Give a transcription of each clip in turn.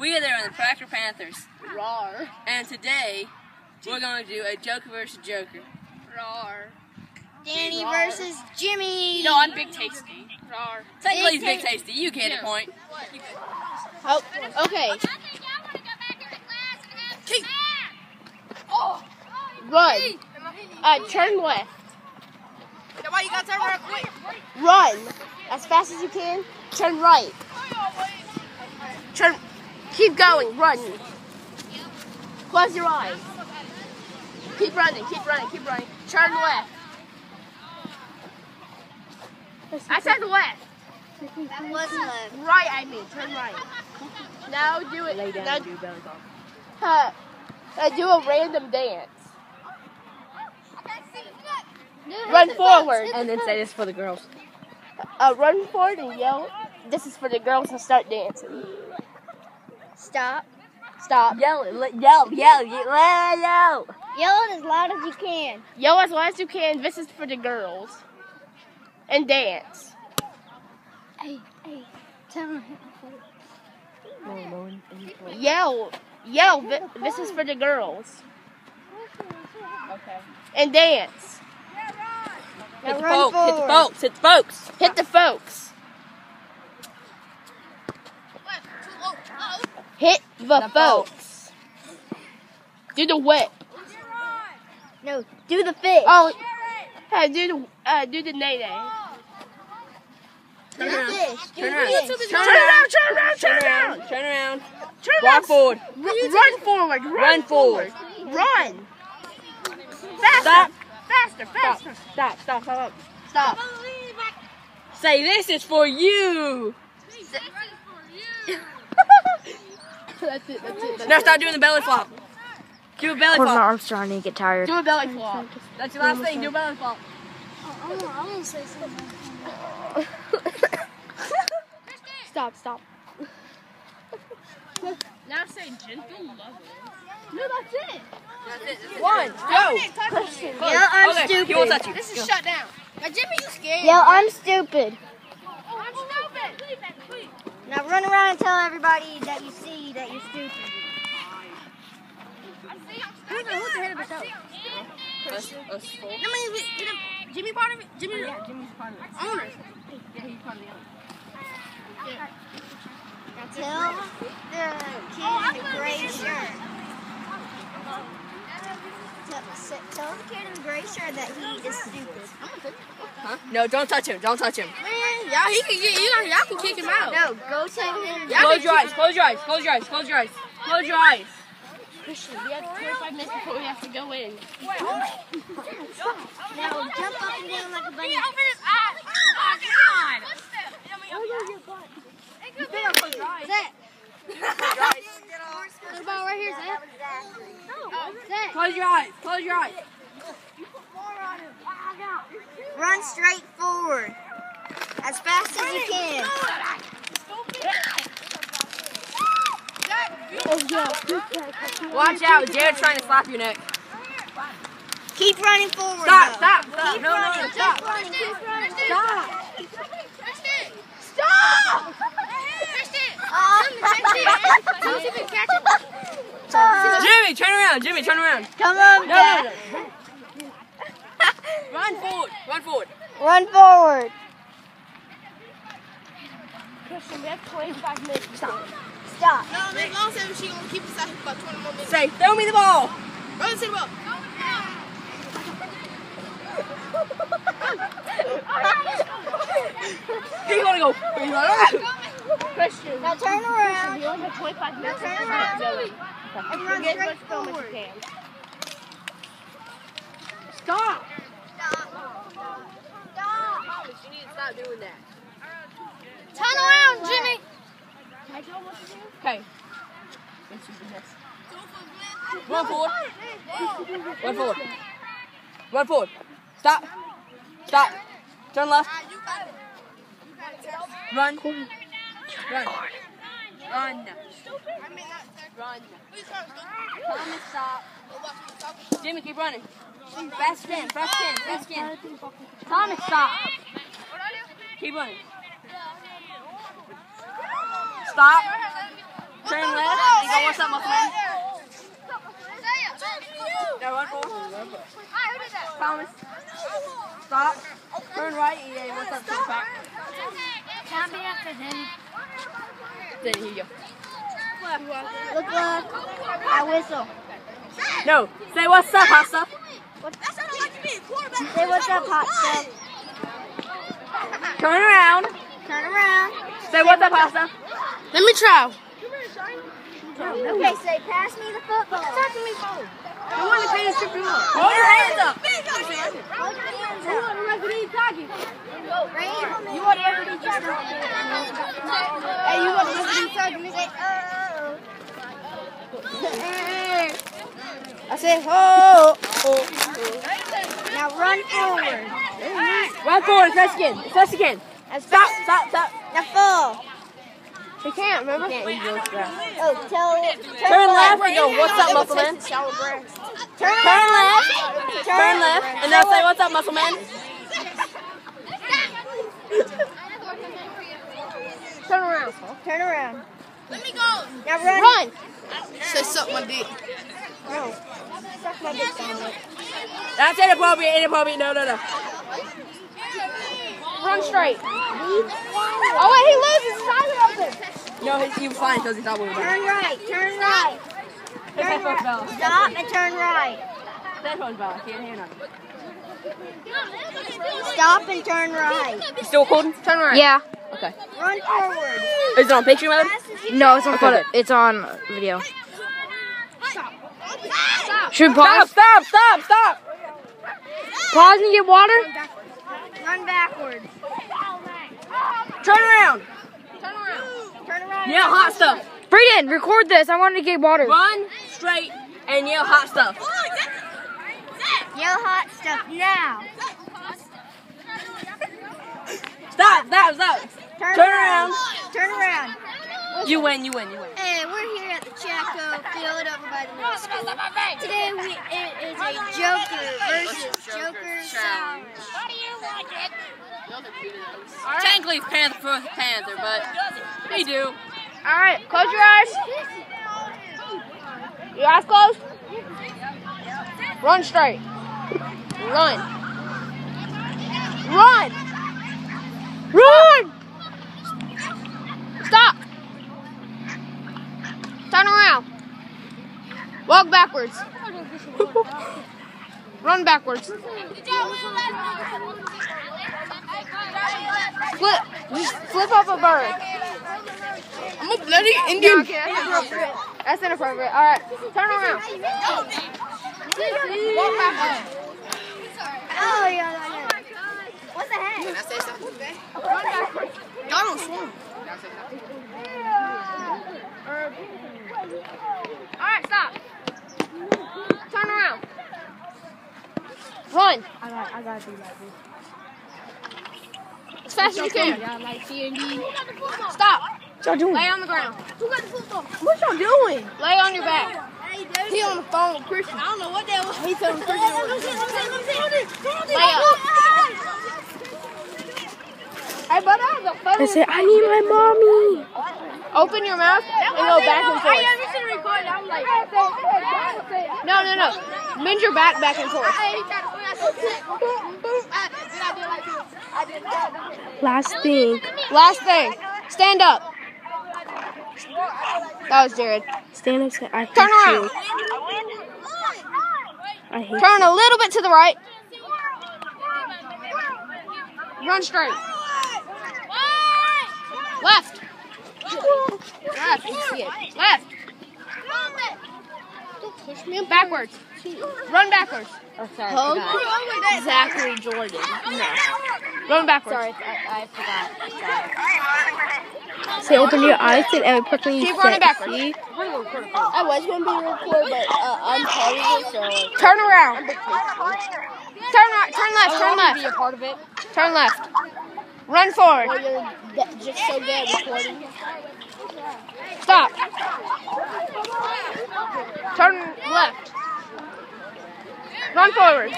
We are there on the Proctor Panthers, Rar. and today we're going to do a Joker versus Joker. Rar. Danny Rar. versus Jimmy. No, I'm Big Tasty. Rar. Technically, he's Big Big Tasty. You get a Yeah. point. Oh, okay. Keep. Run. Uh, turn left. Why you gotta turn real quick? Run. As fast as you can. Turn right. Turn. Keep going. Run. Close your eyes. Keep running. Keep running. Keep running. Turn left. I said left. That was left. Right, I mean. Turn right. Now do it. Lay down now, and do belly bump. uh, uh, do a random dance. Run forward. And then say this for the girls. Uh, run forward and yell. This is for the girls and start dancing. Stop. Stop. Yell it. li- Yell. Yell. Yell. Yell. Yell it as loud as you can. Yell as loud as you can. This is for the girls. And dance. Hey, hey, tell me. Yell. Yell. This is for the girls. Okay. And dance. Hit the folks. Hit the folks. Hit the folks. Hit the folks. Hit the, The folks. Do the whip. No, do the fish. Oh, uh, do the uh, do the nay nay. Turn around. fish. Do Turn around. Turn around, turn around, turn Turn around. around. Turn around. Walk forward. R- run forward. Run, Run forward. Run. Faster. Stop. Faster, Stop. faster. Stop. Stop. Stop. Stop. Say this is for you. That's it. That's it. That's Now it. start doing the belly flop. Do a belly Poor my flop. arm's starting to get tired. Do a belly flop. That's your last thing. Do a belly flop. I'm gonna, I'm gonna say something. Stop, stop. Now say gentle loving. No, that's it. One. Go. Yell, I'm okay. stupid. He won't touch you. This is shut down. Now Jimmy, you scared? Yell, I'm stupid. I'm stupid. Please, please. Now run around and tell everybody that you see that you're stupid. I see I'm stupid. Who's the head of the show? Us, us four. I mean, is it- is it Jimmy part of it? Jimmy, oh, yeah, Jimmy's part of it. Owner. Yeah, he's part of the owner. Now tell the oh, kid in the gray shirt. Tell, the kid in the gray shirt that he is stupid. Huh? No, don't touch him. Don't touch him. Man, y'all, he can get you. Y'all, y'all can kick him out. No, go tell him. Close your eyes. Close your eyes. Close your eyes. Close your eyes. Close your eyes. Christian, we have 25 minutes before we have to go in. Now jump up and down like a bunny. Get over his eyes. Oh, God. Zach. There's a ball right here, Zach. Zach. Close your eyes. Close your eyes. Run straight forward. As fast as you can. Watch out. Jared's trying to slap your neck. Keep running forward. Stop. though. Stop. Stop. Keep No, no, running. no. Keep Stop. running. Keep running. Stop. Stop. Jimmy, turn around. Jimmy, turn around. Come on, No, Dad. no, no. Run forward. Run forward. Run forward. Christian, we have 25 minutes. Stop. Stop. No, Miss Long said she gonna keep us out here for about 20 more minutes. Say, throw me the ball. Run to the ball. He's gonna go. He's like, "Ah." Christian, Now turn around we only have 25 minutes turn before we around. have to go in. and run Get as straight much film as you forward. can. Stop. You need to stop doing that. Turn around, Jimmy. Can I tell what to do? Okay. Run forward. Run forward. Run forward. Stop. Stop. Turn left. Run. Run. Run. Run. Thomas, stop. Jimmy, keep running. Fast spin. Fast spin. Fast spin. Thomas, stop. Keep running. Stop. Turn left. Now, what's up, Muscleman? Now, run forward. Promise. Stop. Turn right. Yeah, what's up, two back? Can't be after him. Then here you go. Look, look. I whistle. No. Say what's up, hot stuff. Say what's up, hot stuff. Turn around. Turn around. Say what's up, hot stuff. Let me try. Okay, say pass me the football. Talk to me phone. I want to pay the strip Hold your hands up. Hold your hands up. Rain. You want to referee talking? Hey, you want to referee talking? Say, oh. I said, oh. Now run forward. Run forward, first again. First again. Stop, stop, stop. Now fall. He can't, remember? Oh, tell Turn left and go, what's up, muscle man? Turn, Turn left. Turn left. And now say, what's up, muscle man? Turn around. Turn around. Let me go. Now run. Run. Say suck my dick. No. Suck my dick down. That's inappropriate, inappropriate. No, no, no. Run straight. Oh, wait, he loses. His eyes are open. No, he, he was fine because he thought we were done. Turn right. Turn right. His headphones fell. Stop and turn right. His headphones fell. I can't hear nothing. Stop and turn right. You still recording? Turn right. Yeah. Okay. Run forward. Is it on picture mode? No, it's on Okay, photo. It's on video. Should we pause? Stop, stop, stop, stop. Pause and get water? Run backwards. Turn around. Turn around. Yell hot stuff. Brayden, record this. I want to get water. Run straight and yell hot stuff. Yell hot stuff now. Stop, stop, stop. Turn, Turn around. Turn around. You win, you win, you win. Hey, we're here at the Chaco field over by the middle school. Today we, it is a Joker versus Joker challenge. Technically it's Panther versus Panther, but they do. All right, close your eyes. Your eyes closed. Run straight. Run. Run. Run. Stop. Turn around. Walk backwards. Run backwards. Flip. Just flip up a bird. I'm a bloody Yeah, Indian. okay, that's inappropriate. That's inappropriate. All right, turn around. Walk backwards. Oh, yeah, yeah, yeah. What's the head? Can I say something today? Run backwards. Y'all don't swim. All right, stop. Turn around. Run. I got, I got to do that. As fast as you can. Stop. What y'all doing? Lay on the ground. What y'all doing? Lay on your back. He on the phone with Christian. I don't know what that was. He told Christian. Lay up. Hey, but I have a photo. I said, I need my mommy. Open your mouth and go back and forth. No, no, no. Bend your back back and forth. Last thing. Last thing. Stand up. That was Jared. Stand up. I hate Turn around. you. I hate Turn a little bit to the right. Run straight. Left. Left. You it. Left. Push me backwards. Run backwards. Oh, sorry, I forgot. Zachary Jordan. No. Run backwards. Sorry, I, I forgot. Sorry. Say, open your eyes and every person you Keep running backwards. see. I was going to be recorded, but uh, I'm part of it, so... Turn around. Turn right. Turn left. Turn I want to be a left. part of it. Turn left. Run forward. Well, you're just so good recording. Stop. Turn left. Run forward.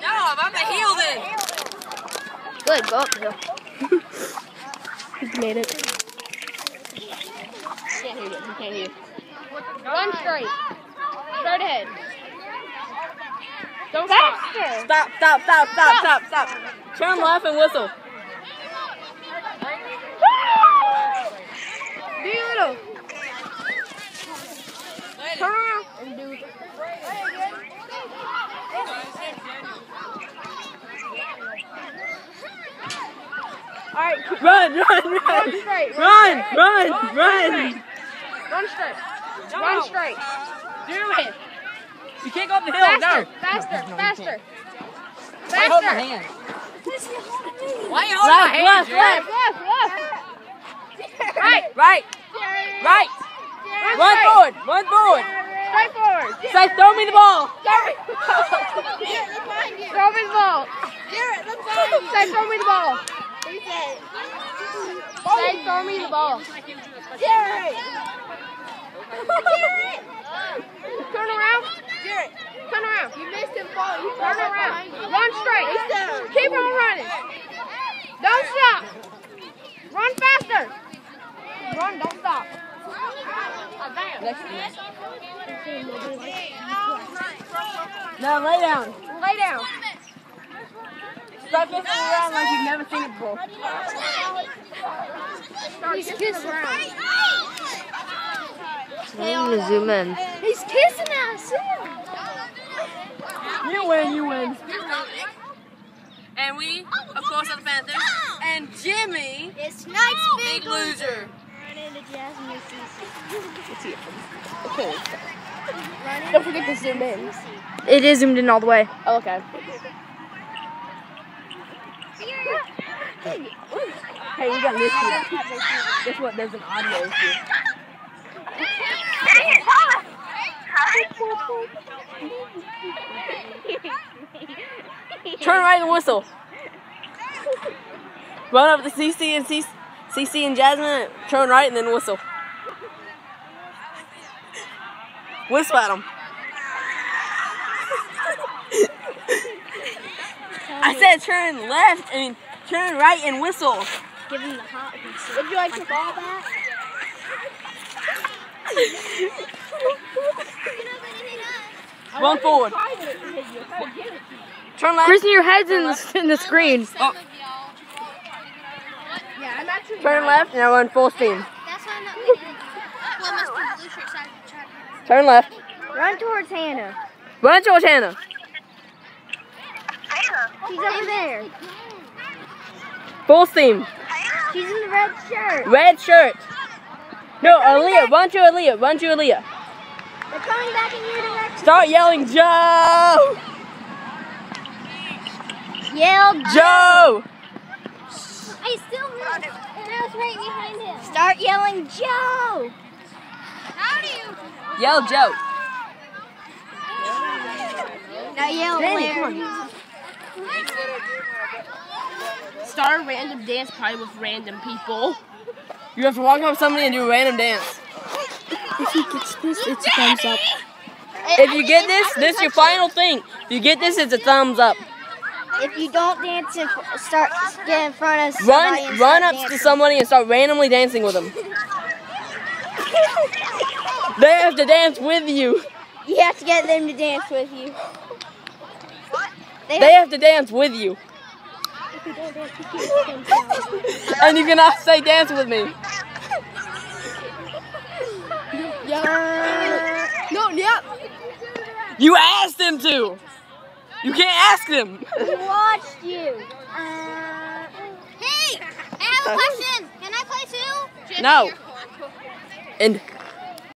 No, I'm a heel then. Good. Go uphill. He's made it. Can't hear you. You can't hear. Run straight. Straight ahead. Don't stop. Stop, stop, stop, stop, stop, stop. Turn left and whistle. Do your little. Turn around and do. All right, keep- Run, run, run run. straight. Run, run, run. Run straight. Run straight. Do it. You can't go up the hill. Faster, No. faster, faster. Why hold my Faster. hand? Why you hold my hand? Left, Jared? left, left. Right. Right, right. Run Run forward, run forward. Straight forward. Say, throw me the ball. Throw me the ball. Say, throw me the ball. Say, throw me the ball. Turn around. Turn around. You missed him ball. You turn around. Run straight. Keep on running. Don't stop. Run faster. Run. Don't stop. Now lay down. Lay down. Stop messing around like you've never seen it before. He's kissing around. I'm mm, gonna zoom in. He's kissing us. You win, you win. And we, of course, are the Panthers. And Jimmy, It's tonight's big big loser. Run into Jasmine CC. Don't forget to zoom in. It is zoomed in all the way. Oh, okay. Hey, we got this here. Guess what? There's an audio issue. Turn right and whistle. Run up to CC and CC, CC and Jasmine. Turn right and then whistle. Whistle at them. I said turn left. I mean turn right and whistle. Give him the hot piece. Would you like to ball back? Run forward. Turn left. Kristen, your head's in the, in the screen. Oh, Yeah, I'm actually. turn left and now run full steam. That's why I'm not leaving. Well, must be blue shirt side of the track. Turn left. Run towards Hannah. Run towards Hannah. She's over there. Full steam. She's in the red shirt. Red shirt. No, Aaliyah. Run to Aaliyah. Run to Aaliyah. They're coming back in your direction. Start yelling, Joe! Yell, Joe! I still heard it. And I was right behind him. Start yelling, Joe. How do you? Yell, Joe. Now yell, Danny, Larry. Start a random dance party with random people. You have to walk up to somebody and do a random dance. If he gets this, it's a thumbs up. If you get this, this is your final thing. If you get this, it's a thumbs up. If you don't dance, in, fr- start get in front of somebody Run, run up dancing. to somebody and start randomly dancing with them. They have to dance with you. You have to get them to dance with you. They They have to dance with you. And you cannot say dance with me. yeah. No, yep. You asked them to. You can't ask them. He watched you. Uh, hey, I have a question. Can I play too? No. And